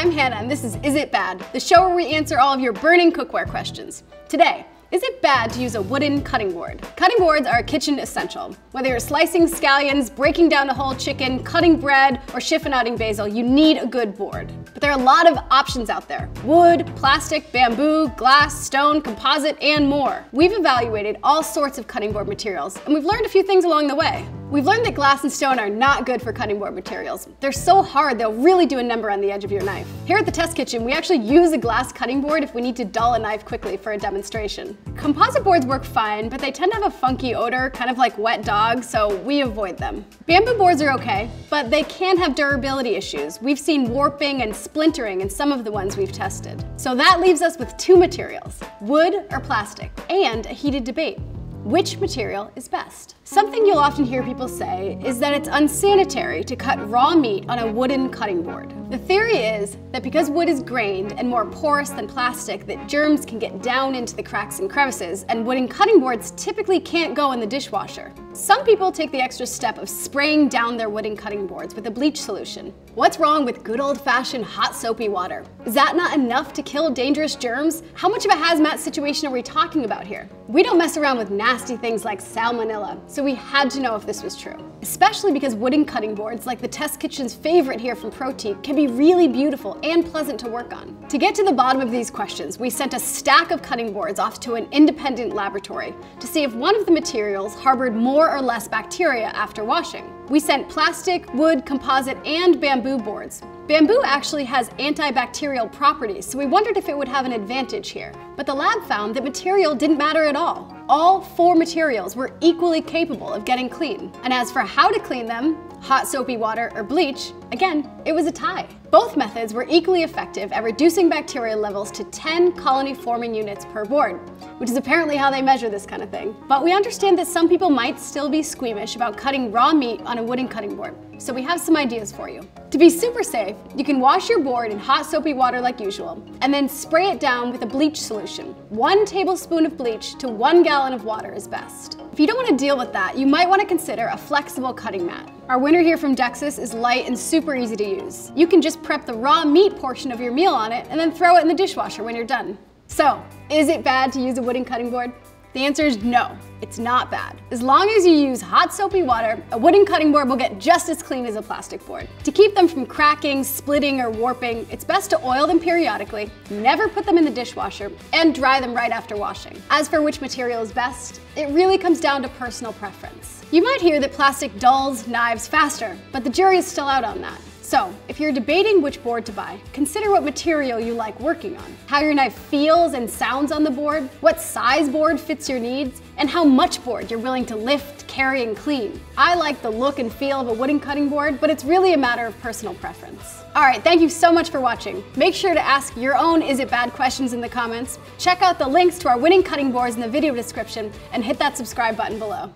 I'm Hannah, and this is Is It Bad? The show where we answer all of your burning cookware questions. Today, is it bad to use a wooden cutting board? Cutting boards are a kitchen essential. Whether you're slicing scallions, breaking down a whole chicken, cutting bread, or chiffonading basil, you need a good board. But there are a lot of options out there. Wood, plastic, bamboo, glass, stone, composite, and more. We've evaluated all sorts of cutting board materials, and we've learned a few things along the way. We've learned that glass and stone are not good for cutting board materials. They're so hard, they'll really do a number on the edge of your knife. Here at the test kitchen, we actually use a glass cutting board if we need to dull a knife quickly for a demonstration. Composite boards work fine, but they tend to have a funky odor, kind of like wet dog, so we avoid them. Bamboo boards are okay, but they can have durability issues. We've seen warping and splintering in some of the ones we've tested. So that leaves us with two materials, wood or plastic, and a heated debate. Which material is best? Something you'll often hear people say is that it's unsanitary to cut raw meat on a wooden cutting board. The theory is that because wood is grained and more porous than plastic, that germs can get down into the cracks and crevices, and wooden cutting boards typically can't go in the dishwasher. Some people take the extra step of spraying down their wooden cutting boards with a bleach solution. What's wrong with good old-fashioned hot soapy water? Is that not enough to kill dangerous germs? How much of a hazmat situation are we talking about here? We don't mess around with nasty things like salmonella, so we had to know if this was true. Especially because wooden cutting boards, like the test kitchen's favorite here from ProTeak, can be really beautiful and pleasant to work on. To get to the bottom of these questions, we sent a stack of cutting boards off to an independent laboratory to see if one of the materials harbored more or less bacteria after washing. We sent plastic, wood, composite, and bamboo boards. Bamboo actually has antibacterial properties, so we wondered if it would have an advantage here. But the lab found that material didn't matter at all. All four materials were equally capable of getting clean. And as for how to clean them, hot soapy water or bleach, again, it was a tie. Both methods were equally effective at reducing bacteria levels to 10 colony forming units per board, which is apparently how they measure this kind of thing. But we understand that some people might still be squeamish about cutting raw meat on a wooden cutting board, so we have some ideas for you. To be super safe, you can wash your board in hot soapy water like usual, and then spray it down with a bleach solution. One tablespoon of bleach to one gallon of water is best. If you don't want to deal with that, you might want to consider a flexible cutting mat. Our winner here from Dexas is light and super easy to use. You can just prep the raw meat portion of your meal on it and then throw it in the dishwasher when you're done. So, is it bad to use a wooden cutting board? The answer is no, it's not bad. As long as you use hot soapy water, a wooden cutting board will get just as clean as a plastic board. To keep them from cracking, splitting, or warping, it's best to oil them periodically, never put them in the dishwasher, and dry them right after washing. As for which material is best, it really comes down to personal preference. You might hear that plastic dulls knives faster, but the jury is still out on that. So, if you're debating which board to buy, consider what material you like working on, how your knife feels and sounds on the board, what size board fits your needs, and how much board you're willing to lift, carry, and clean. I like the look and feel of a wooden cutting board, but it's really a matter of personal preference. Alright, thank you so much for watching. Make sure to ask your own Is It Bad questions in the comments, check out the links to our winning cutting boards in the video description, and hit that subscribe button below.